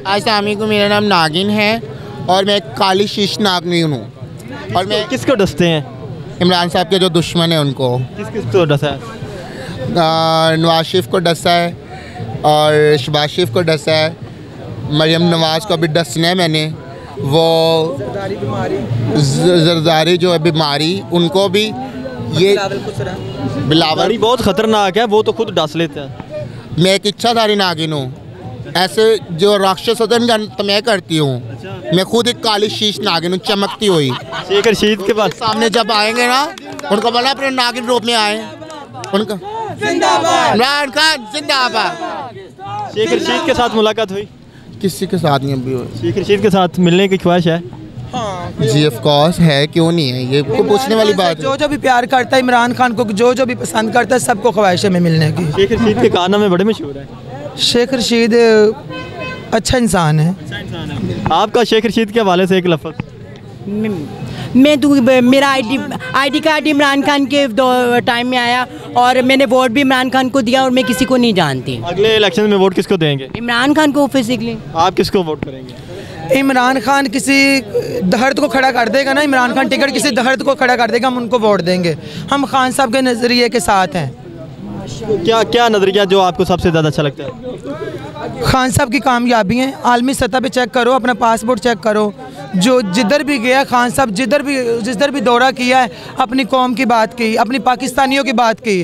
को मेरा नाम नागिन है और मैं काली शीश नागिन हूँ। और मैं किसको डसते हैं? इमरान साहब के जो दुश्मन हैं उनको। किस किस को डसा है? नवाज़ शरीफ को डसा है और शबाज शरीफ को डसा है। मरियम नवाज़ को अभी डसना है मैंने। वो जरदारी जो है बीमारी उनको भी ये बिलावल बहुत खतरनाक है वो तो खुद डस लेते हैं। मैं एक इच्छाधारी नागिन हूँ। ऐसे जो राक्षस होते हैं उनका अंत मैं करती हूँ। मैं खुद एक काली शीश नागिन हूँ चमकती हुई। शेखर रशीद के पास सामने जब आएँगे ना उनको बोला अपने नागिन रूप में आए। उनका इमरान खान जिंदाबाद। शेख रशीद के साथ मुलाकात हुई? किसी के साथ नहीं अभी हुई। शेख रशीद के साथ मिलने की ख्वाहिश है? जी ऑफ़ कोर्स है क्यों नहीं है? ये को पूछने वाली बात जो जो भी प्यार करता है इमरान खान को जो जो भी पसंद करता है सबको ख्वाहिश है में मिलने की। शेखर रशीद के कारनामे बड़े मशहूर हैं। शेख रशीद अच्छा इंसान है। आपका शेख रशीद के हवाले से एक लफ्ज़। मैं तो मेरा ID ID card Imran Khan के दो- टाइम में आया और मैंने वोट भी इमरान खान को दिया और मैं किसी को नहीं जानती। अगले इलेक्शन में वोट किसको देंगे? इमरान खान को फिजिकली आप किसको वोट करेंगे? इमरान खान किसी दहर्द को खड़ा कर देगा ना इमरान खान टिकट किसी दहर्द को खड़ा कर देगा हम उनको वोट देंगे। हम खान साहब के नज़रिए के साथ हैं। क्या क्या नज़रिया जो आपको सबसे ज़्यादा अच्छा लगता है? खान साहब की कामयाबी है। आलमी सतह पे चेक करो, अपना पासपोर्ट चेक करो। जो जिधर भी गया खान साहब, जिधर भी जिधर भी दौरा किया है, अपनी कौम की बात की अपनी पाकिस्तानियों की बात की